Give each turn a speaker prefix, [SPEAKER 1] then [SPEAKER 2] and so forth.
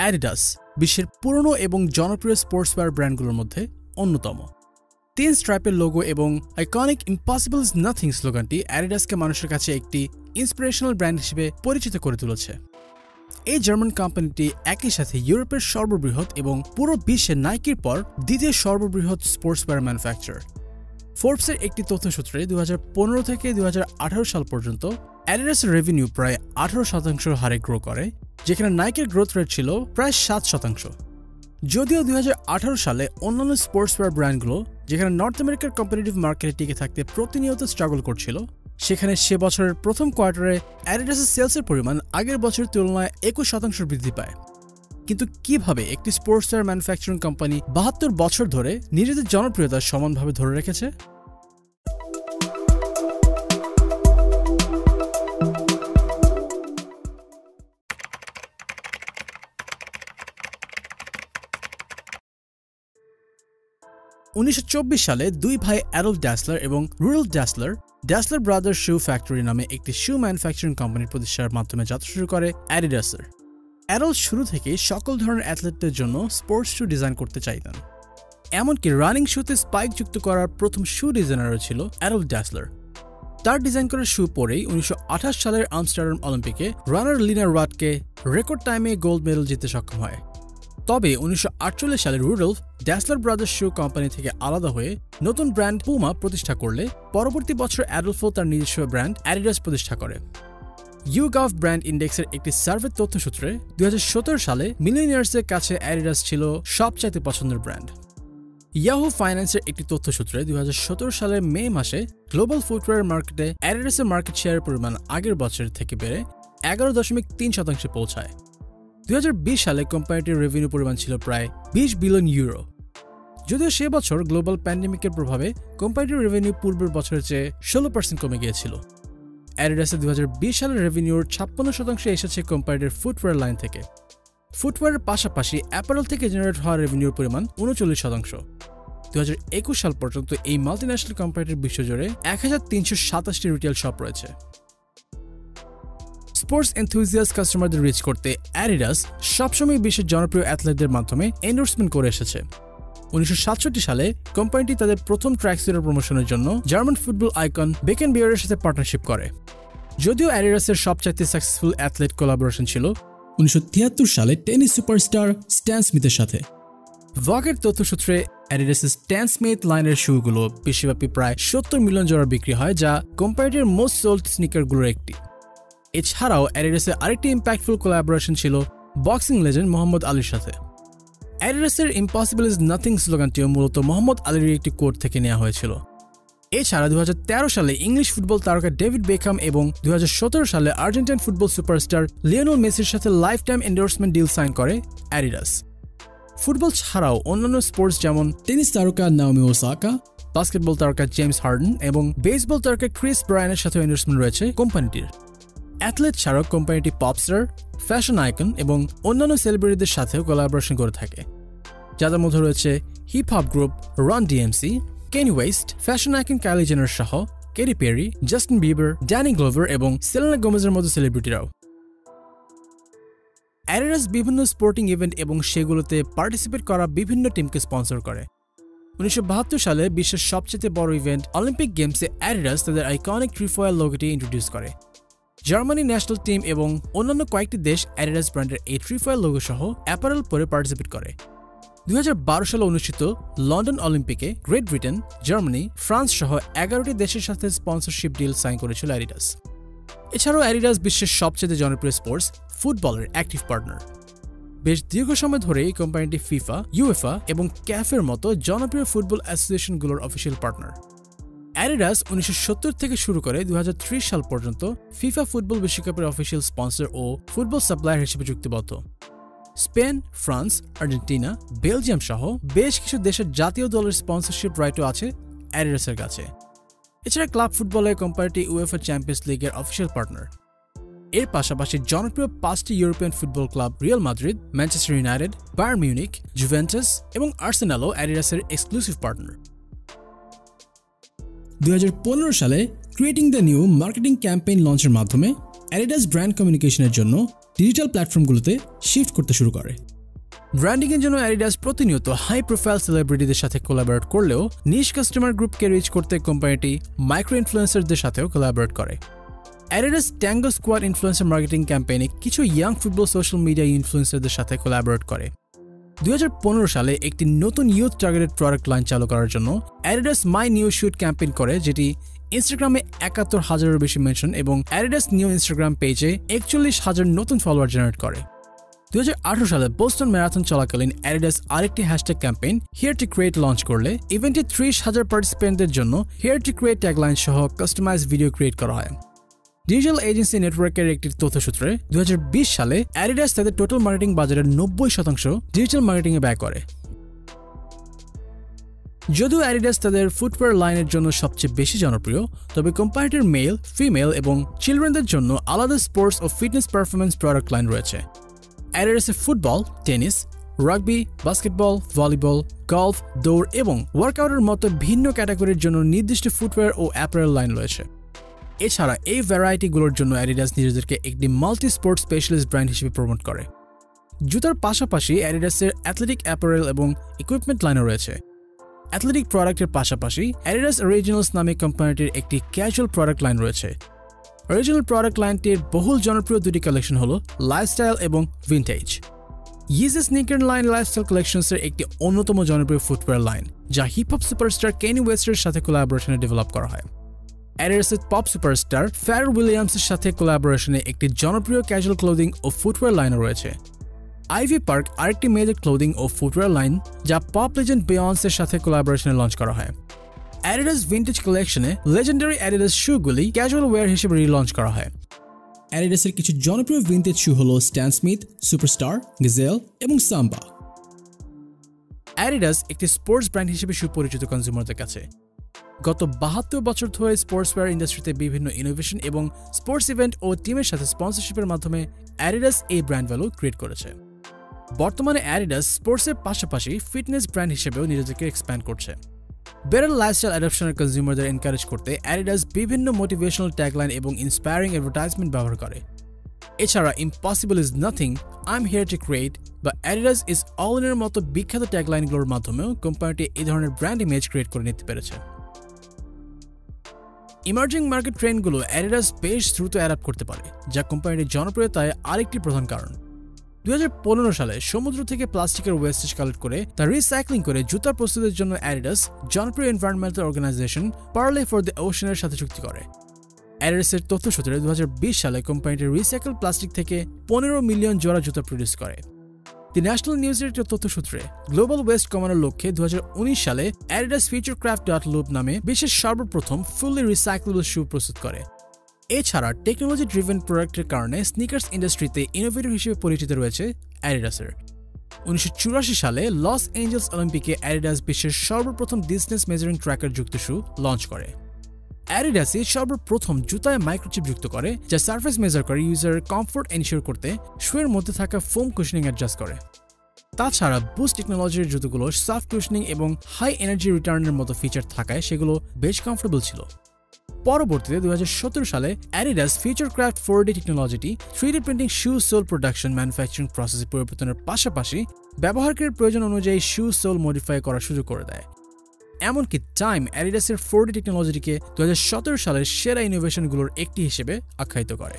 [SPEAKER 1] Adidas বিশ্বের পুরনো এবং জনপ্রিয় স্পোর্টস ওয়্যার ব্র্যান্ডগুলোর মধ্যে অন্যতম। তিন স্ট্রাইপের লোগো এবং আইকনিক ইম্পসিবল নাথিং স্লোগানটি অ্যাডিডাসকে মানুষের কাছে একটি ইন্সপিরেশনাল ব্র্যান্ড হিসেবে পরিচিত করে তুলেছে। এই জার্মান কোম্পানিটি একই সাথে ইউরোপের সর্ববৃহৎ এবং পুরো বিশ্বে নাইকির পর দ্বিতীয় সর্ববৃহৎ স্পোর্টস ওয়্যার ম্যানুফ্যাকচার ফোর্বসের একটি তথ্যসূত্রে দু হাজার পনেরো থেকে দু হাজার আঠারো সাল পর্যন্ত অ্যাডিডাসের রেভিনিউ প্রায় আঠারো শতাংশ হারে গ্রো করে। যেখানে নাইকের গ্রোথ রেট ছিল প্রায় সাত শতাংশ। যদিও দু হাজার আঠারো সালে অন্যান্য স্পোর্টসওয়্যার ব্র্যান্ডগুলো যেখানে নর্থ আমেরিকার কম্পিটিটিভ মার্কেটে টিকে থাকতে প্রতিনিয়ত স্ট্রাগল করছিল, সেখানে সে বছরের প্রথম কোয়ার্টারে অ্যাডিডাসের সেলসের পরিমাণ আগের বছরের তুলনায় একুশ শতাংশ বৃদ্ধি পায়। কিন্তু কীভাবে একটি স্পোর্টসওয়্যার ম্যানুফ্যাকচারিং কোম্পানি বাহাত্তর বছর ধরে নিজেদের জনপ্রিয়তা সমানভাবে ধরে রেখেছে? উনিশশো চব্বিশ সালে দুই ভাই অ্যারল ড্যাসলার এবং rural Dassler Dassler brother shoe factory নামে একটি শু ম্যানুফ্যাকচারিং কোম্পানির প্রতিষ্ঠার মাধ্যমে যাত্রা শুরু করে অ্যাডিডাসের। অ্যারল শুরু থেকেই সকল ধরনের অ্যাথলেটদের জন্য স্পোর্টস শু ডিজাইন করতে চাইতেন। এমনকি রানিং শুতে স্পাইক যুক্ত করার প্রথম শু ডিজাইনারও ছিল অ্যারল ড্যাসলার। তার ডিজাইন করা শু পরেই উনিশশো আঠাশ সালের আমস্টারডাম অলিম্পিকে রানার লিনার ওয়াটকে রেকর্ড টাইমে গোল্ড মেডেল জিততে সক্ষম হয়। তবে উনিশশো আটচল্লিশ সালে Rudolf Dassler Brothers shoe company থেকে আলাদা হয়ে নতুন ব্র্যান্ড পুমা প্রতিষ্ঠা করলে পরবর্তী বছর অ্যাডলফো তার নিজস্ব ব্র্যান্ড অ্যাডিডাস প্রতিষ্ঠা করে। ইউগাফ ব্র্যান্ড ইন্ডেক্সের একটি সার্ভের তথ্যসূত্রে দুই হাজার সতেরো সালে মিলিনিয়ার্সের কাছে অ্যাডিডাস ছিল সবচাইতে পছন্দের ব্র্যান্ড। ইয়াহু ফাইন্যান্সের একটি তথ্যসূত্রে দুই হাজার সতেরো সালের মে মাসে গ্লোবাল ফুটওয়্যার মার্কেটে অ্যাডিডাসের মার্কেট শেয়ারের পরিমাণ আগের বছরের থেকে বেড়ে এগারো দশমিক তিন শতাংশে পৌঁছায়। দুই হাজার বিশ সালে কোম্পানিটির রেভিনিউ পরিমাণ ছিল প্রায় বিশ বিলিয়ন ইউরো যদিও সে বছর গ্লোবাল প্যান্ডেমিকের প্রভাবে কোম্পানিটির রেভিনিউ পূর্বের বছরের চেয়ে ষোলো পার্সেন্ট কমে গিয়েছিল। অ্যাডিডাসে দু সালের রেভিনিউর ছাপ্পান্ন শতাংশ এসেছে কোম্পানিটির ফুটওয়্যার লাইন থেকে। ফুটওয়্যারের পাশাপাশি অ্যাপারেল থেকে জেনারেট হওয়া রেভিনিউর পরিমাণ উনচল্লিশ শতাংশ। দু হাজার একুশ সাল পর্যন্ত এই মাল্টিন্যাশনাল কোম্পানিটির বিশ্বজুড়ে এক হাজার তিনশো সাতাশটি রিটেল শপ রয়েছে। স্পোর্টস এনথুজিয়াস কাস্টমারদের রিচ করতে অ্যাডিডাস সবসময় বিশ্বের জনপ্রিয় অ্যাথলেটদের মাধ্যমে এন্ডোর্সমেন্ট করে এসেছে। উনিশশো সাতষট্টি সালে কোম্পানিটি তাদের প্রথম ট্র্যাকসুটের প্রমোশনের জন্য জার্মান ফুটবল আইকন বেকেন বিয়ারের সাথে পার্টনারশিপ করে। যদিও অ্যাডিডাসের সবচাইতে সাকসেসফুল অ্যাথলেট কোলাবোরেশন ছিল উনিশশো তিয়াত্তর সালে টেনিস সুপারস্টার স্ট্যান স্মিথের সাথে। ভগের তথ্যসূত্রে অ্যাডিডাসের স্ট্যান স্মিথ লাইনের শুগুলো বিশ্বব্যাপী প্রায় সত্তর মিলিয়ন জোড়া বিক্রি হয়, যা কোম্পানিটির মোস্ট সোল্ড স্নিকারগুলোর একটি। এছাড়াও অ্যাডিডাসের আরেকটি ইম্প্যাক্টফুল কোলাবোরেশন ছিল বক্সিং লেজেন্ড মোহাম্মদ আলীর সাথে। অ্যাডিডাসের ইম্পসিবল ইজ নাথিং স্লোগানটিও মূলত মোহাম্মদ আলীর একটি কোর্ট থেকে নেওয়া হয়েছিল। এছাড়া দু হাজার তেরো সালে ইংলিশ ফুটবল তারকা ডেভিড বেকাম এবং দু হাজার সতেরো সালে আর্জেন্টাইন ফুটবল সুপারস্টার লিওনেল মেসির সাথে lifetime endorsement deal sign করে অ্যাডিডাস। ফুটবল ছাড়াও অন্যান্য স্পোর্টস যেমন টেনিস তারকা নাওমি ওসাকা বাস্কেটবল তারকা জেমস হার্ডেন এবং বেসবল তারকা ক্রিস ব্রায়ানের সাথে এন্ডোর্সমেন্ট রয়েছে কোম্পানিটির। অ্যাথলেট স্মারক কোম্পানিটি পপস্টার ফ্যাশন আইকন এবং অন্যান্য সেলিব্রিটিদের সাথেও কোলাবোরেশন করে থাকে। যাদের মধ্যে রয়েছে hip hop group Run DMC Kanye West fashion icon Kylie Jenner সহ Katy Perry Justin Bieber Danny Glover এবং সেলেনা গোমেজের মতো সেলিব্রিটিরাও অ্যাডিডাস বিভিন্ন স্পোর্টিং ইভেন্ট এবং সেগুলোতে পার্টিসিপেট করা বিভিন্ন টিমকে স্পন্সর করে। উনিশশো বাহাত্তর সালে বিশ্বের সবচেয়ে বড় ইভেন্ট অলিম্পিক গেমসে অ্যাডিডাস তাদের আইকনিক ট্রিফয়েল লোগোটি ইন্ট্রোডিউস করে। জার্মানি ন্যাশনাল টিম এবং অন্যান্য কয়েকটি দেশ অ্যাডিডাস ব্র্যান্ডের এই ট্রিফয়েল লোগো সহ অ্যাপারেল পরে পার্টিসিপেট করে। দু হাজার বারো সালে অনুষ্ঠিত লন্ডন অলিম্পিকে গ্রেট ব্রিটেন জার্মানি ফ্রান্স সহ এগারোটি দেশের সাথে স্পন্সরশিপ ডিল সাইন করেছিল অ্যাডিডাস। এছাড়াও অ্যাডিডাস বিশ্বের সবচেয়ে জনপ্রিয় স্পোর্টস ফুটবলের অ্যাক্টিভ পার্টনার বেশ দীর্ঘ সময় ধরে এই কোম্পানিটি ফিফা ইউএফা এবং ক্যাফের মতো জনপ্রিয় ফুটবল অ্যাসোসিয়েশনগুলোর অফিসিয়াল পার্টনার অ্যাডিডাস উনিশশো সত্তর থেকে শুরু করে দু হাজার ত্রিশ সাল পর্যন্ত ফিফা ফুটবল বিশ্বকাপের অফিসিয়াল স্পন্সর ও ফুটবল সাপ্লায়ার হিসেবে চুক্তিবদ্ধ স্পেন, ফ্রান্স, আর্জেন্টিনা, বেলজিয়াম সহ বেশ কিছু দেশের জাতীয় দলের স্পন্সরশিপ রাইটও আছে অ্যাডিডাসের কাছে। এছাড়া ক্লাব ফুটবলের কোম্পানিটি উয়েফা চ্যাম্পিয়ন্স লিগের অফিসিয়াল পার্টনার এর পাশাপাশি জনপ্রিয় পাঁচটি European football club Real Madrid Manchester United Bayern Munich Juventus এবং আর্সেনালও অ্যাডিডাসের এক্সক্লুসিভ পার্টনার দুই হাজার পনেরো সালে creating the new marketing campaign লঞ্চের মাধ্যমে অ্যাডিডাস ব্র্যান্ড কমিউনিকেশনের জন্য ডিজিটাল প্ল্যাটফর্মগুলোতে শিফট করতে শুরু করে। ব্র্যান্ডিংয়ের জন্য অ্যাডিডাস প্রতিনিয়ত হাই প্রোফাইল সেলিব্রিটিদের সাথে কোলাবোরেট করলেও নিশ কাস্টমার গ্রুপকে রিচ করতে কোম্পানিটি মাইক্রো ইনফ্লুয়েন্সারদের সাথেও কোলাবোরেট করে। Adidas Tango Squad influencer marketing ক্যাম্পেইনে কিছু ইয়াং ফুটবল সোশ্যাল মিডিয়া ইনফ্লুয়েন্সারদের সাথে কোলাবরেট করে। দুই হাজার পনেরো সালে একটি নতুন ইউথ টার্গেটেড প্রোডাক্ট লাইন চালু করার জন্য Adidas my new shoot campaign করে, যেটি ইনস্টাগ্রামে একাত্তর হাজারের বেশি মেনশন এবং অ্যাডিডাস নিউ ইনস্টাগ্রাম পেজে একচল্লিশ হাজার নতুন ফলোয়ার জেনারেট করে। দুই হাজার আঠেরো সালে বোস্টন ম্যারাথন চলাকালীন অ্যাডিডাস আরেকটি hashtag campaign here to create launch করলে ইভেন্টে ত্রিশ হাজার পার্টিসিপেন্টদের জন্য হেয়ার টু ক্রিয়েট ট্যাগলাইন সহ কাস্টমাইজ ভিডিও ক্রিয়েট করা হয়। ডিজিটাল এজেন্সি নেটওয়ার্কের একটি তথ্যসূত্রে দু হাজার বিশ সালে অ্যাডিডাস তাদের টোটাল মার্কেটিং বাজারের নব্বই শতাংশ ডিজিটাল মার্কেটিংয়ে ব্যয় করে। যদিও অ্যাডিডাস তাদের ফুটওয়্যার লাইনের জন্য সবচেয়ে বেশি জনপ্রিয়, তবে কোম্পানিটির মেল ফিমেল এবং চিলড্রেনদের জন্য আলাদা স্পোর্টস ও ফিটনেস পারফরমেন্স প্রোডাক্ট লাইন রয়েছে। অ্যাডিডাসে football tennis rugby basketball volleyball golf দৌড় এবং ওয়ার্কআউটের মতো ভিন্ন ক্যাটাগরির জন্য নির্দিষ্ট ফুটওয়্যার ও অ্যাপারেল লাইন রয়েছে। এছাড়া এই ভ্যারাইটিগুলোর জন্য অ্যাডিডাস নিজেদেরকে একটি মাল্টি স্পোর্ট স্পেশালিস্ট ব্র্যান্ড হিসেবে প্রমোট করে। জুতার পাশাপাশি অ্যাডিডাসের অ্যাথলেটিক অ্যাপারেল এবং ইকুইপমেন্ট লাইনও রয়েছে। অ্যাথলেটিক প্রোডাক্টের পাশাপাশি অ্যাডিডাস অরিজিনালস নামে কোম্পানিটির একটি ক্যাজুয়াল প্রোডাক্ট লাইন রয়েছে। অরিজিনাল প্রোডাক্ট লাইনটির বহুল জনপ্রিয় দুটি কালেকশন হল লাইফস্টাইল এবং vintage Yeezys sneaker line lifestyle কালেকশনসের একটি অন্যতম জনপ্রিয় ফুটওয়্যার লাইন যা হিপহপ সুপারস্টার কেনি ওয়েস্টের সাথে কোলাবোরেশনে ডেভেলপ করা হয়। অ্যাডিডাসের পপ সুপারস্টার ফ্যার উইলিয়ামসের সাথে কোলাবোরেশনে একটি জনপ্রিয় ক্যাজুয়াল ক্লোদিং ও ফুটওয়্যার লাইনও রয়েছে। আইভি পার্ক আরেকটি মেয়েদের ক্লোদিং ও ফুটওয়্যার লাইন যা পপ লেজেন্ড বিয়ন্সের সাথে কোলাবোরেশনে লঞ্চ করা হয়। অ্যাডিডাস ভিন্টেজ কালেকশনে লেজেন্ডারি অ্যাডিডাস শুগুলি ক্যাজুয়াল ওয়্যার হিসেবে রিলঞ্চ করা হয়। অ্যাডিডাসের কিছু জনপ্রিয় ভিন্টেজ শু হল স্ট্যান স্মিথ সুপারস্টার গিজেল এবং সাম্বা অ্যাডিডাস একটি স্পোর্টস ব্র্যান্ড হিসেবে সুপরিচিত কনজিউমারদের কাছে। গত বাহাত্তর বছর ধরে স্পোর্টস ওয়্যার ইন্ডাস্ট্রিতে বিভিন্ন ইনোভেশন এবং স্পোর্টস ইভেন্ট ও টিমের সাথে স্পন্সরশিপের মাধ্যমে অ্যাডিডাস এই ব্র্যান্ড ভ্যালু ক্রিয়েট করেছে। বর্তমানে অ্যাডিডাস স্পোর্টসের পাশাপাশি ফিটনেস ব্র্যান্ড হিসেবেও নিজেদেরকে এক্সপ্যান্ড করছে। বেটার লাইফস্টাইল অ্যাডাপশনের কনজিউমারদের এনকারেজ করতে অ্যাডিডাস বিভিন্ন মোটিভেশনাল ট্যাগলাইন এবং ইন্সপায়ারিং অ্যাডভার্টাইজমেন্ট ব্যবহার করে। এছাড়া impossible is nothing I am here to create বা অ্যাডিডাস ইজ অল ইনের মতো বিখ্যাত ট্যাগলাইনগুলোর মাধ্যমেও কোম্পানিটি এই ধরনের ব্র্যান্ড ইমেজ ক্রিয়েট করে নিতে পেরেছে। ইমার্জিং মার্কেট ট্রেন্ডগুলো অ্যাডিডাস বেশ দ্রুত অ্যাডাপ্ট করতে পারে, যা কোম্পানিটির জনপ্রিয়তায় আরেকটি প্রধান কারণ। দু হাজার পনেরো সালে সমুদ্র থেকে প্লাস্টিকের ওয়েস্টেজ কালেক্ট করে তা রিসাইক্লিং করে জুতা প্রস্তুতের জন্য অ্যাডিডাস জনপ্রিয় environmental organization Parley for the ওশনের সাথে চুক্তি করে। অ্যাডিডাসের তথ্যসূত্রে দু হাজার বিশ সালে কোম্পানিটি রিসাইকেল প্লাস্টিক থেকে পনেরো মিলিয়ন জোড়া জুতা প্রডিউস করে। দি ন্যাশনাল নিউজের একটি তথ্যসূত্রে গ্লোবাল ওয়েস্ট কমানোর লক্ষ্যে দু হাজার উনিশ সালে Adidas future craft dot loop নামে বিশ্বের সর্বপ্রথম ফুললি রিসাইকেলেবল শু প্রস্তুত করে। এছাড়া টেকনোলজি ড্রিভেন প্রোডাক্টের কারণে স্নিকার্স ইন্ডাস্ট্রিতে ইনোভেটিভ হিসেবে পরিচিত রয়েছে অ্যাডিডাসের উনিশশো সালে লস এঞ্জেলস অলিম্পিকে অ্যাডিডাস বিশ্বের সর্বপ্রথম ডিসটেন্স মেজারিং ট্র্যাকার যুক্ত শু লঞ্চ করে। অ্যাডিডাসই সর্বপ্রথম জুতায় মাইক্রোচিপ যুক্ত করে, যা সার্ফেস মেজার করে ইউজারের কমফোর্ট এনশিওর করতে শুয়ের মধ্যে থাকা ফোম কুশনিং অ্যাডজাস্ট করে। তাছাড়া বুস্ট টেকনোলজির জুতোগুলো সফট কুশনিং এবং হাই এনার্জি রিটার্নের মতো ফিচার থাকায় সেগুলো বেশ কমফোর্টেবল ছিল। পরবর্তীতে দু হাজার সতেরো সালে Adidas future craft four D টেকনোলজিটি three D printing shoe sole production manufacturing প্রসেসে পরিবর্তনের পাশাপাশি ব্যবহারকারীর প্রয়োজন অনুযায়ী শু সোল মডিফাই করার সুযোগ করে দেয়। এমনকি টাইম অ্যাডিডাসের ফোর টেকনোলজিটিকে দু হাজার সতেরো সালের সেরা ইনোভেশনগুলোর একটি হিসেবে আখ্যায়িত করে।